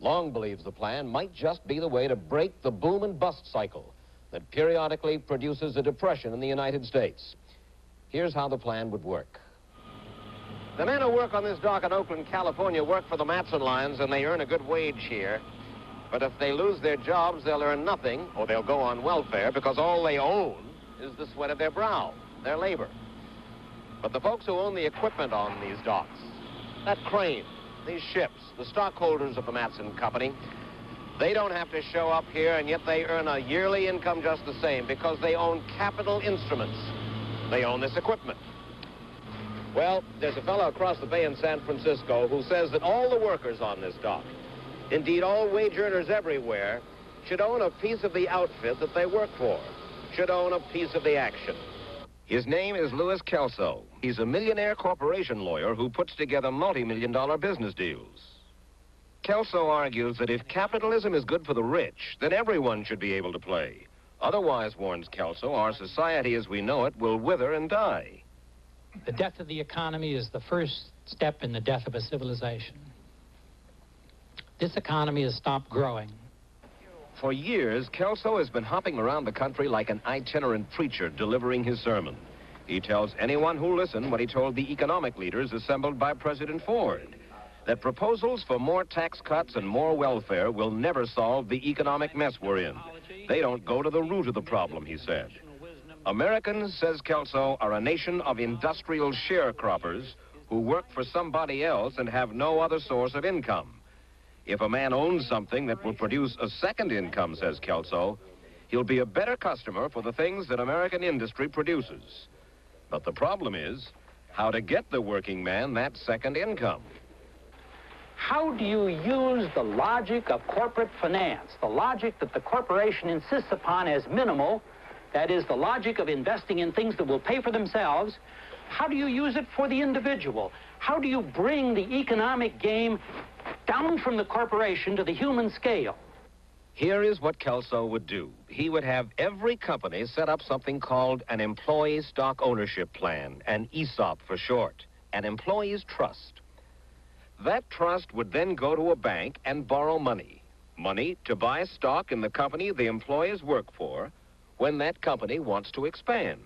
Speaker 8: Long believes the plan might just be the way to break the boom and bust cycle that periodically produces a depression in the United States. Here's how the plan would work. The men who work on this dock in Oakland, California work for the Matson Lines and they earn a good wage here. But if they lose their jobs, they'll earn nothing or they'll go on welfare because all they own is the sweat of their brow, their labor. But the folks who own the equipment on these docks, that crane, these ships, the stockholders of the Matson Company, they don't have to show up here, and yet they earn a yearly income just the same because they own capital instruments. They own this equipment. Well, there's a fellow across the bay in San Francisco who says that all the workers on this dock, indeed all wage earners everywhere, should own a piece of the outfit that they work for, should own a piece of the action. His name is Louis Kelso. He's a millionaire corporation lawyer who puts together multi-million dollar business deals. Kelso argues that if capitalism is good for the rich, then everyone should be able to play. Otherwise, warns Kelso, our society as we know it will wither and die.
Speaker 27: The death of the economy is the first step in the death of a civilization. This economy has stopped growing.
Speaker 8: For years, Kelso has been hopping around the country like an itinerant preacher delivering his sermon. He tells anyone who'll listen what he told the economic leaders assembled by President Ford that proposals for more tax cuts and more welfare will never solve the economic mess we're in. They don't go to the root of the problem, he said. Americans, says Kelso, are a nation of industrial sharecroppers who work for somebody else and have no other source of income. If a man owns something that will produce a second income, says Kelso, He'll be a better customer for the things that American industry produces. But the problem is how to get the working man that second income.
Speaker 27: How do you use the logic of corporate finance, the logic that the corporation insists upon as minimal, that is, the logic of investing in things that will pay for themselves, how do you use it for the individual? How do you bring the economic game down from the corporation to the human scale?
Speaker 8: Here is what Kelso would do. He would have every company set up something called an employee stock ownership plan, an ESOP for short, an employee's trust. That trust would then go to a bank and borrow money. Money to buy stock in the company the employees work for when that company wants to expand.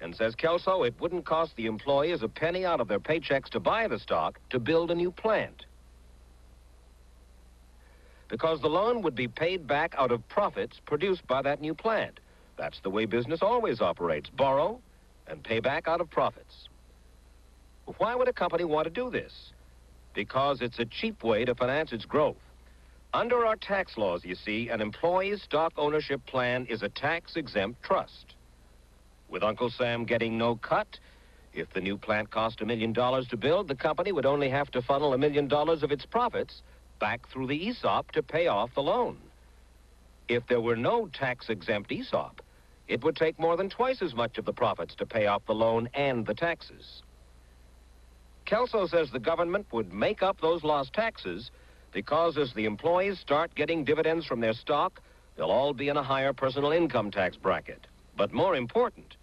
Speaker 8: And says Kelso, it wouldn't cost the employees a penny out of their paychecks to buy the stock to build a new plant. Because the loan would be paid back out of profits produced by that new plant. That's the way business always operates. Borrow and pay back out of profits. Why would a company want to do this? Because it's a cheap way to finance its growth. Under our tax laws, you see, an employee's stock ownership plan is a tax-exempt trust. With Uncle Sam getting no cut, if the new plant cost a million dollars to build, the company would only have to funnel a million dollars of its profits back through the ESOP to pay off the loan. If there were no tax-exempt ESOP, it would take more than twice as much of the profits to pay off the loan and the taxes. Kelso says the government would make up those lost taxes because as the employees start getting dividends from their stock, they'll all be in a higher personal income tax bracket. But more important,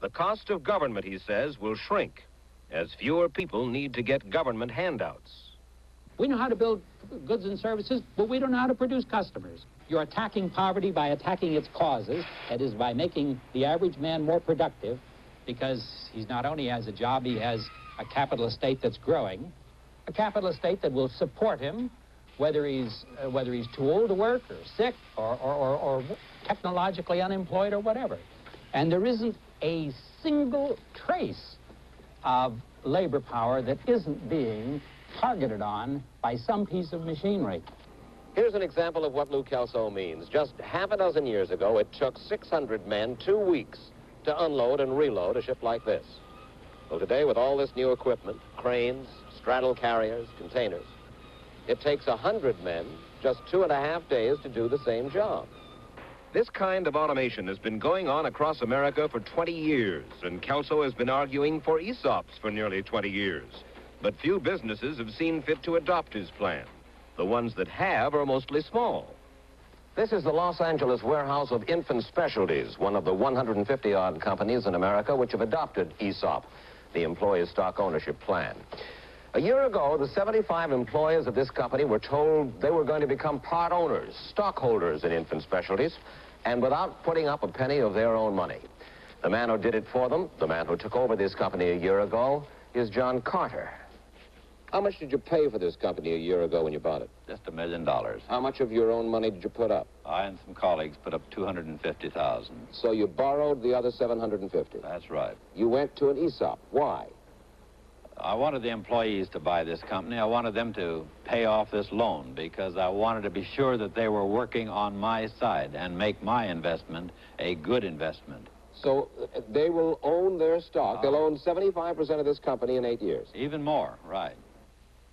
Speaker 8: the cost of government, he says, will shrink as fewer people need to get government handouts.
Speaker 27: We know how to build goods and services, but we don't know how to produce customers. You're attacking poverty by attacking its causes, that is, by making the average man more productive, because he's not only has a job, he has a capital estate that's growing, a capital estate that will support him, whether he's, uh, whether he's too old to work or sick or, or, or, or technologically unemployed or whatever. And there isn't a single trace of labor power that isn't being targeted on by some piece of machinery.
Speaker 8: Here's an example of what Lou Kelso means. Just half a dozen years ago, it took 600 men two weeks to unload and reload a ship like this. Well, today, with all this new equipment, cranes, straddle carriers, containers, it takes a 100 men just two and a half days to do the same job. This kind of automation has been going on across America for 20 years, and Kelso has been arguing for ESOPs for nearly 20 years. But few businesses have seen fit to adopt his plan. The ones that have are mostly small. This is the Los Angeles warehouse of infant specialties, one of the 150-odd companies in America which have adopted ESOP, the employee stock ownership plan. A year ago, the 75 employees of this company were told they were going to become part owners, stockholders in infant specialties, and without putting up a penny of their own money. The man who did it for them, the man who took over this company a year ago, is John Carter. How much did you pay for this company a year ago when you bought it?
Speaker 28: Just a million dollars.
Speaker 8: How much of your own money did you put up?
Speaker 28: I and some colleagues put up 250000
Speaker 8: So you borrowed the other 750
Speaker 28: That's right.
Speaker 8: You went to an ESOP. Why?
Speaker 28: I wanted the employees to buy this company. I wanted them to pay off this loan because I wanted to be sure that they were working on my side and make my investment a good investment.
Speaker 8: So uh, they will own their stock. They'll own 75% of this company in eight years.
Speaker 28: Even more, right.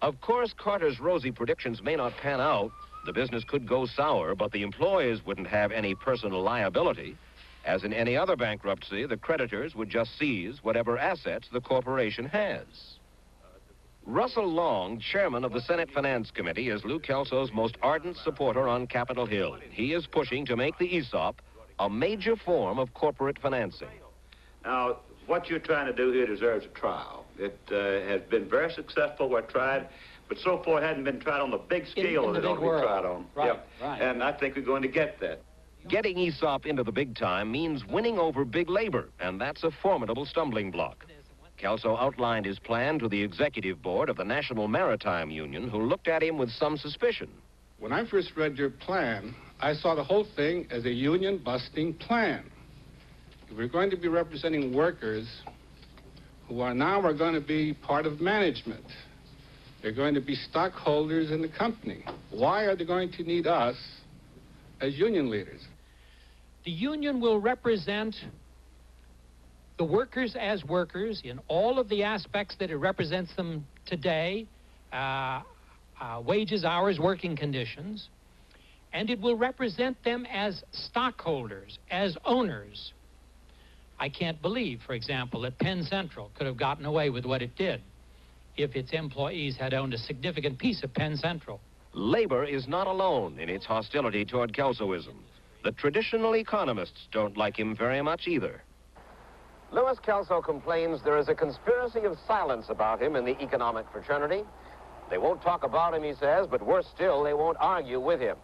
Speaker 8: Of course, Carter's rosy predictions may not pan out. The business could go sour, but the employees wouldn't have any personal liability. As in any other bankruptcy, the creditors would just seize whatever assets the corporation has. Russell Long, chairman of the Senate Finance Committee, is Lou Kelso's most ardent supporter on Capitol Hill. He is pushing to make the ESOP a major form of corporate financing.
Speaker 29: Now, what you're trying to do here deserves a trial. It uh, has been very successful where tried, but so far it hadn't been tried on the big scale
Speaker 27: in the
Speaker 29: that it ought
Speaker 27: big
Speaker 29: be
Speaker 27: world.
Speaker 29: tried on.
Speaker 27: Right,
Speaker 29: Yep.
Speaker 27: right.
Speaker 29: And I think we're going to get that.
Speaker 8: Getting ESOP into the big time means winning over big labor, and that's a formidable stumbling block. Kelso outlined his plan to the executive board of the National Maritime Union, who looked at him with some suspicion.
Speaker 30: When I first read your plan, I saw the whole thing as a union busting plan. We're going to be representing workers who are now are going to be part of management. They're going to be stockholders in the company. Why are they going to need us as union leaders?
Speaker 27: The union will represent the workers as workers in all of the aspects that it represents them today uh, uh, wages, hours, working conditions. And it will represent them as stockholders, as owners. I can't believe, for example, that Penn Central could have gotten away with what it did if its employees had owned a significant piece of Penn Central.
Speaker 8: Labor is not alone in its hostility toward Kelsoism. The traditional economists don't like him very much either. Louis Kelso complains there is a conspiracy of silence about him in the economic fraternity. They won't talk about him, he says, but worse still, they won't argue with him.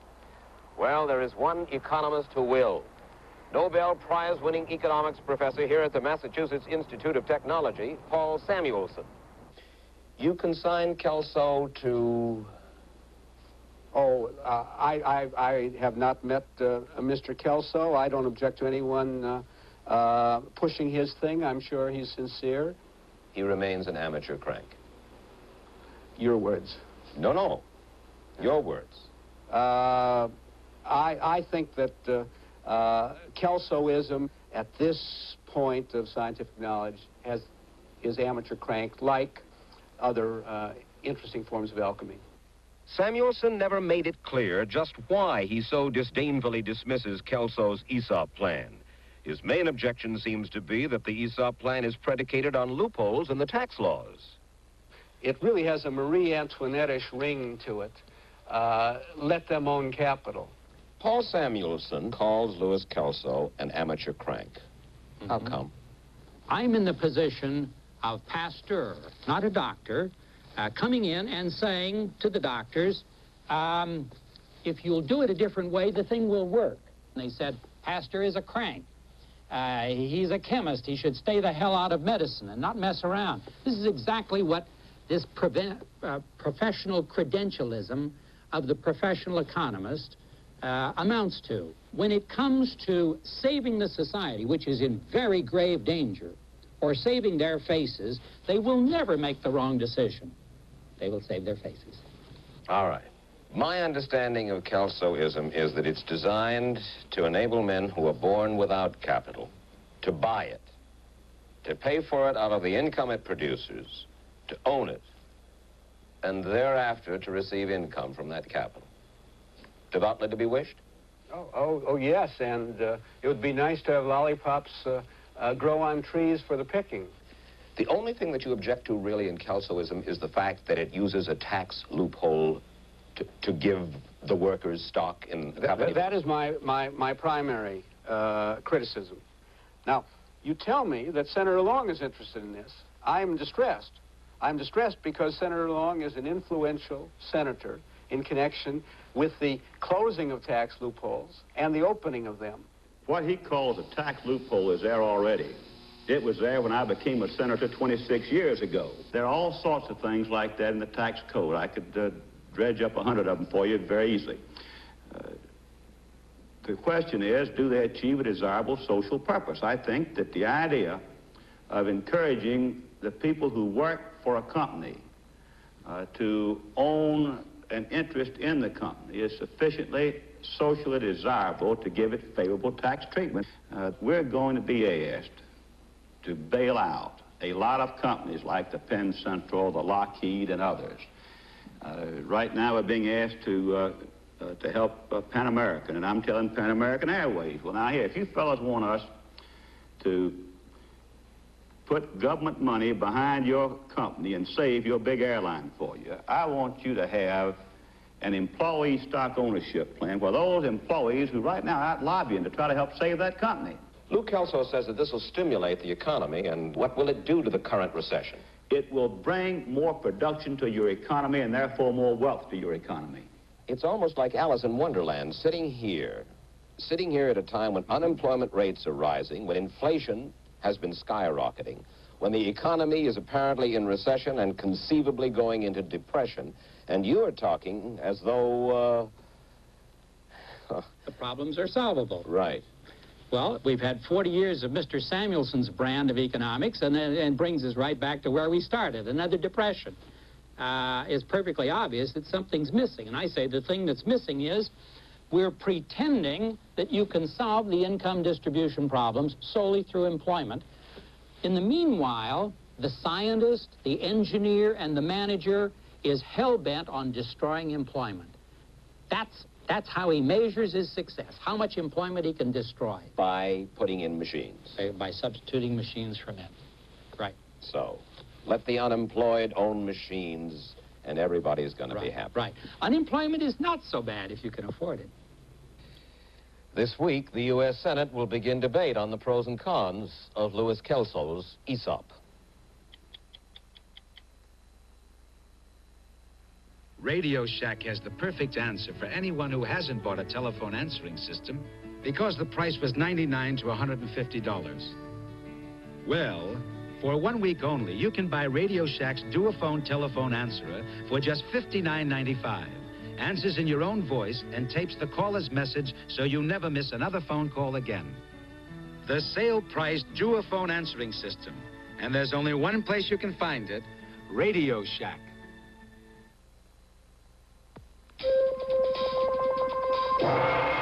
Speaker 8: Well, there is one economist who will. Nobel Prize winning economics professor here at the Massachusetts Institute of Technology, Paul Samuelson. You consigned Kelso to.
Speaker 17: Oh, uh, I, I, I have not met uh, Mr. Kelso. I don't object to anyone uh, uh, pushing his thing. I'm sure he's sincere.
Speaker 8: He remains an amateur crank.
Speaker 17: Your words.
Speaker 8: No, no. Your words.
Speaker 17: Uh, I, I think that uh, Kelsoism at this point of scientific knowledge has is amateur crank like other uh, interesting forms of alchemy.
Speaker 8: Samuelson never made it clear just why he so disdainfully dismisses Kelso's ESOP plan. His main objection seems to be that the ESOP plan is predicated on loopholes in the tax laws.
Speaker 17: It really has a Marie Antoinette-ish ring to it. Uh, let them own capital.
Speaker 8: Paul Samuelson calls Louis Kelso an amateur crank. Mm -hmm. How come?
Speaker 27: I'm in the position of Pasteur, not a doctor, uh, coming in and saying to the doctors, um, if you'll do it a different way, the thing will work. And they said, Pasteur is a crank. Uh, he's a chemist. He should stay the hell out of medicine and not mess around. This is exactly what this uh, professional credentialism of the professional economist uh, amounts to. When it comes to saving the society, which is in very grave danger, or saving their faces, they will never make the wrong decision. They will save their faces.
Speaker 8: All right. My understanding of Kelsoism is that it's designed to enable men who are born without capital to buy it, to pay for it out of the income it produces, to own it, and thereafter to receive income from that capital. Devoutly to be wished?
Speaker 17: Oh, oh, oh yes, and uh, it would be nice to have lollipops uh, uh, grow on trees for the picking.
Speaker 8: The only thing that you object to really in Kelsoism is the fact that it uses a tax loophole to, to give the workers stock in the
Speaker 17: Th company. That is my, my, my primary uh, criticism. Now, you tell me that Senator Long is interested in this. I'm distressed. I'm distressed because Senator Long is an influential senator in connection with the closing of tax loopholes and the opening of them.
Speaker 29: What he calls a tax loophole is there already. It was there when I became a senator 26 years ago. There are all sorts of things like that in the tax code. I could uh, dredge up a hundred of them for you very easily. Uh, the question is, do they achieve a desirable social purpose? I think that the idea of encouraging the people who work for a company uh, to own an interest in the company is sufficiently socially desirable to give it favorable tax treatment. Uh, we're going to be asked to bail out a lot of companies like the Penn Central, the Lockheed, and others. Uh, right now, we're being asked to uh, uh, to help uh, Pan American, and I'm telling Pan American Airways. Well, now here, if you fellows want us to put government money behind your company and save your big airline for you, I want you to have an employee stock ownership plan for those employees who right now are out lobbying to try to help save that company.
Speaker 8: Lou Kelso says that this will stimulate the economy, and what will it do to the current recession?
Speaker 29: It will bring more production to your economy and therefore more wealth to your economy.
Speaker 8: It's almost like Alice in Wonderland sitting here, sitting here at a time when unemployment rates are rising, when inflation has been skyrocketing, when the economy is apparently in recession and conceivably going into depression, and you are talking as though,
Speaker 27: uh... (laughs) the problems are solvable.
Speaker 8: Right.
Speaker 27: Well, we've had 40 years of Mr. Samuelson's brand of economics, and it brings us right back to where we started, another depression. Uh, it's perfectly obvious that something's missing, and I say the thing that's missing is We're pretending that you can solve the income distribution problems solely through employment. In the meanwhile, the scientist, the engineer, and the manager is hell-bent on destroying employment. That's, that's how he measures his success, how much employment he can destroy.
Speaker 8: By putting in machines.
Speaker 27: By, by substituting machines for men. Right.
Speaker 8: So, let the unemployed own machines, and everybody's going to be happy.
Speaker 27: Right. Unemployment is not so bad if you can afford it.
Speaker 8: This week, the U.S. Senate will begin debate on the pros and cons of Louis Kelso's ESOP.
Speaker 31: Radio Shack has the perfect answer for anyone who hasn't bought a telephone answering system because the price was 99 to $150. Well, for one week only, you can buy Radio Shack's Duofone telephone answerer for just $59.95. Answers in your own voice and tapes the caller's message so you never miss another phone call again. The sale-priced Duofone answering system. And there's only one place you can find it, Radio Shack.
Speaker 32: The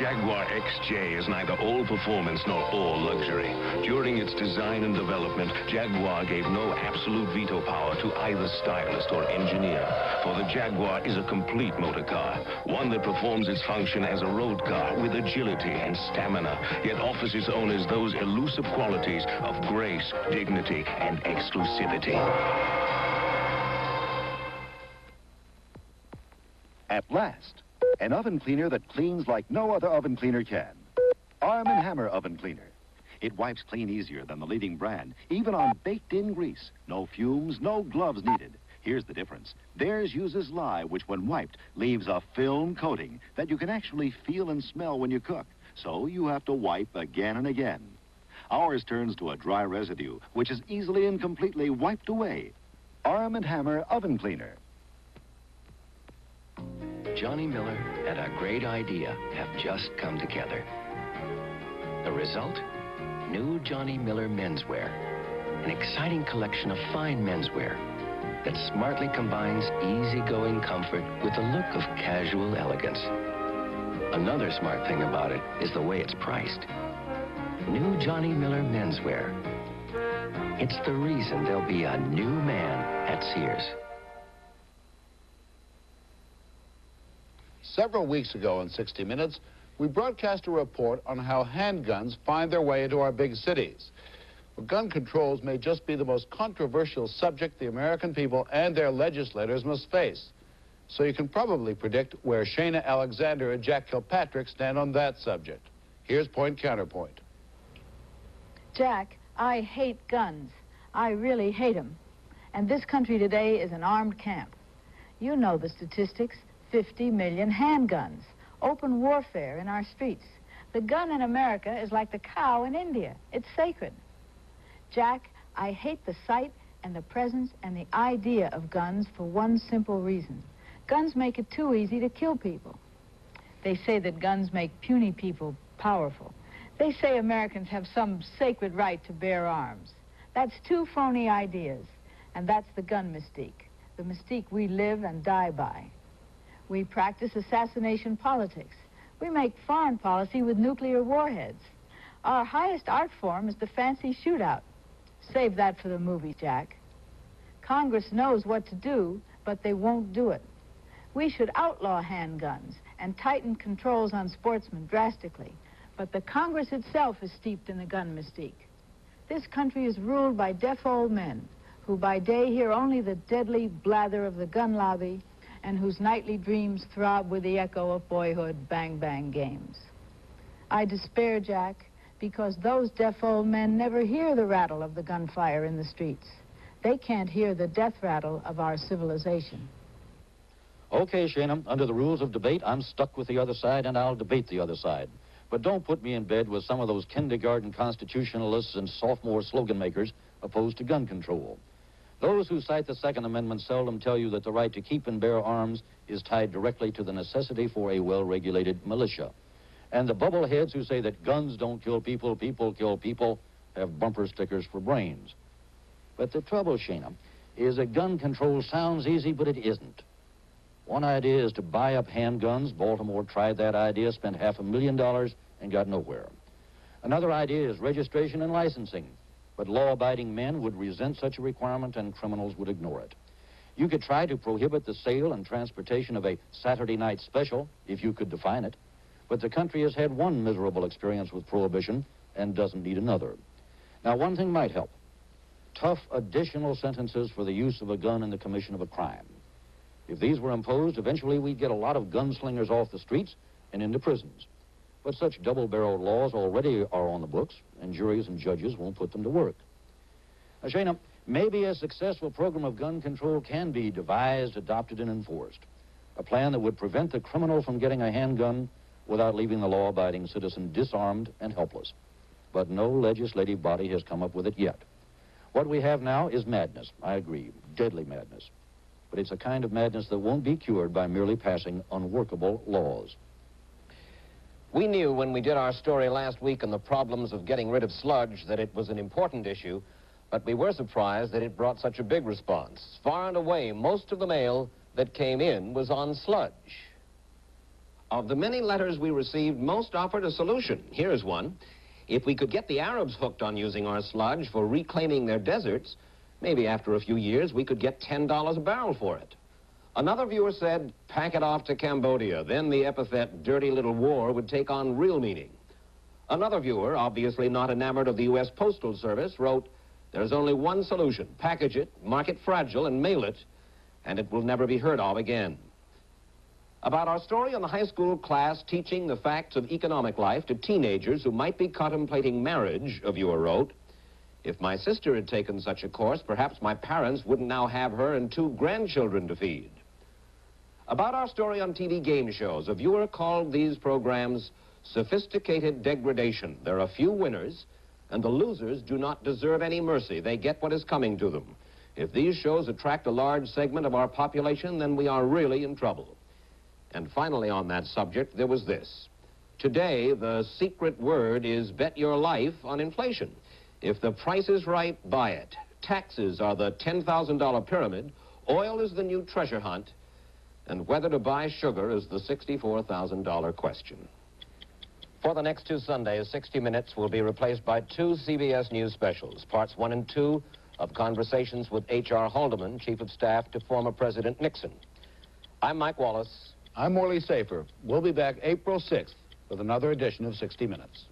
Speaker 32: Jaguar XJ is neither all performance nor all luxury. During its design and development, Jaguar gave no absolute veto power to either stylist or engineer. For the Jaguar is a complete motor car, one that performs its function as a road car with agility and stamina, yet offers its owners those elusive qualities of grace, dignity, and exclusivity.
Speaker 33: At last, an oven cleaner that cleans like no other oven cleaner can. Arm & Hammer Oven Cleaner. It wipes clean easier than the leading brand, even on baked-in grease. No fumes, no gloves needed. Here's the difference. Theirs uses lye, which when wiped, leaves a film coating that you can actually feel and smell when you cook. So you have to wipe again and again. Ours turns to a dry residue, which is easily and completely wiped away. Arm & Hammer Oven Cleaner.
Speaker 12: Johnny Miller and a great idea have just come together. The result? New Johnny Miller menswear. An exciting collection of fine menswear that smartly combines easygoing comfort with a look of casual elegance. Another smart thing about it is the way it's priced. New Johnny Miller menswear. It's the reason there'll be a new man at Sears.
Speaker 14: Several weeks ago in 60 Minutes, we broadcast a report on how handguns find their way into our big cities. Well, gun controls may just be the most controversial subject the American people and their legislators must face. So you can probably predict where Shana Alexander and Jack Kilpatrick stand on that subject. Here's point counterpoint.
Speaker 34: Jack, I hate guns. I really hate them. And this country today is an armed camp. You know the statistics. 50 million handguns. Open warfare in our streets. The gun in America is like the cow in India. It's sacred. Jack, I hate the sight and the presence and the idea of guns for one simple reason. Guns make it too easy to kill people. They say that guns make puny people powerful. They say Americans have some sacred right to bear arms. That's two phony ideas, and that's the gun mystique, the mystique we live and die by. We practice assassination politics. We make foreign policy with nuclear warheads. Our highest art form is the fancy shootout. Save that for the movies, Jack. Congress knows what to do, but they won't do it. We should outlaw handguns and tighten controls on sportsmen drastically. But the Congress itself is steeped in the gun mystique. This country is ruled by deaf old men who by day hear only the deadly blather of the gun lobby and whose nightly dreams throb with the echo of boyhood bang-bang games. I despair, Jack, because those deaf old men never hear the rattle of the gunfire in the streets. They can't hear the death rattle of our civilization.
Speaker 35: Okay, Shana, under the rules of debate, I'm stuck with the other side, and I'll debate the other side. But don't put me in bed with some of those kindergarten constitutionalists and sophomore slogan makers opposed to gun control. Those who cite the Second Amendment seldom tell you that the right to keep and bear arms is tied directly to the necessity for a well-regulated militia. And the bubbleheads who say that guns don't kill people, people kill people, have bumper stickers for brains. But the trouble, Shana, is that gun control sounds easy, but it isn't. One idea is to buy up handguns. Baltimore tried that idea, spent half a million dollars, and got nowhere. Another idea is registration and licensing. But law-abiding men would resent such a requirement and criminals would ignore it. You could try to prohibit the sale and transportation of a Saturday night special, if you could define it. But the country has had one miserable experience with prohibition and doesn't need another. Now, one thing might help. Tough additional sentences for the use of a gun in the commission of a crime. If these were imposed, eventually we'd get a lot of gunslingers off the streets and into prisons. But such double-barreled laws already are on the books, and juries and judges won't put them to work. Now, Shana, maybe a successful program of gun control can be devised, adopted, and enforced. A plan that would prevent the criminal from getting a handgun without leaving the law-abiding citizen disarmed and helpless. But no legislative body has come up with it yet. What we have now is madness, I agree, deadly madness but it's a kind of madness that won't be cured by merely passing unworkable laws.
Speaker 8: We knew when we did our story last week on the problems of getting rid of sludge that it was an important issue, but we were surprised that it brought such a big response. Far and away, most of the mail that came in was on sludge. Of the many letters we received, most offered a solution. Here's one. If we could get the Arabs hooked on using our sludge for reclaiming their deserts, Maybe after a few years, we could get $10 a barrel for it. Another viewer said, pack it off to Cambodia. Then the epithet dirty little war would take on real meaning. Another viewer, obviously not enamored of the U.S. Postal Service, wrote, there's only one solution. Package it, mark it fragile, and mail it, and it will never be heard of again. About our story on the high school class teaching the facts of economic life to teenagers who might be contemplating marriage, a viewer wrote, if my sister had taken such a course, perhaps my parents wouldn't now have her and two grandchildren to feed. About our story on TV game shows, a viewer called these programs sophisticated degradation. There are few winners, and the losers do not deserve any mercy. They get what is coming to them. If these shows attract a large segment of our population, then we are really in trouble. And finally on that subject, there was this. Today, the secret word is bet your life on inflation. If the price is right, buy it. Taxes are the $10,000 pyramid. Oil is the new treasure hunt. And whether to buy sugar is the $64,000 question. For the next two Sundays, 60 Minutes will be replaced by two CBS News specials, parts one and two of conversations with H.R. Haldeman, Chief of Staff to former President Nixon. I'm Mike Wallace.
Speaker 14: I'm Morley Safer. We'll be back April 6th with another edition of 60 Minutes.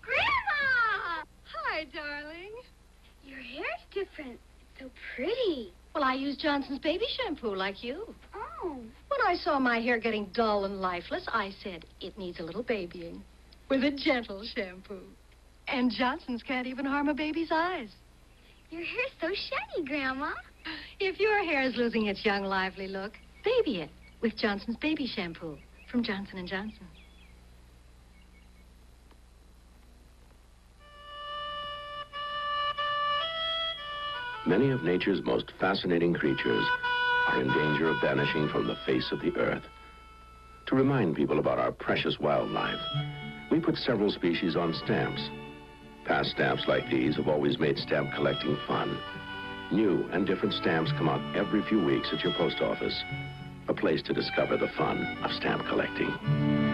Speaker 14: Grandma!
Speaker 36: Hi, darling. Your hair's different. It's so pretty. Well, I use Johnson's baby shampoo like you. Oh. When I saw my hair getting dull and lifeless, I said, it needs a little babying with a gentle shampoo. And Johnson's can't even harm a baby's eyes.
Speaker 37: Your hair's so shiny, Grandma.
Speaker 36: If your hair is losing its young, lively look, baby it with Johnson's baby shampoo from Johnson & Johnson.
Speaker 32: Many of nature's most fascinating creatures are in danger of vanishing from the face of the earth. To remind people about our precious wildlife, we put several species on stamps. Past stamps like these have always made stamp collecting fun. New and different stamps come out every few weeks at your post office. A place to discover the fun of stamp collecting.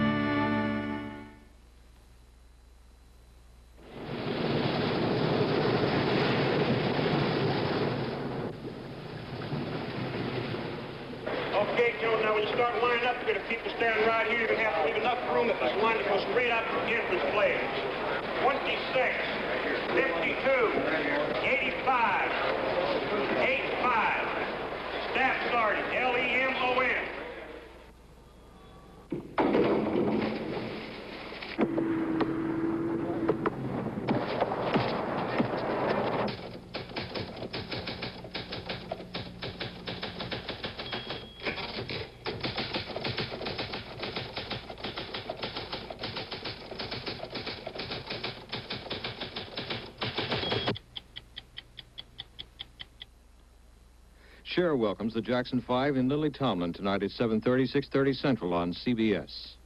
Speaker 38: Welcomes the Jackson 5 in Lily Tomlin tonight at 7.30, 6.30 Central on CBS.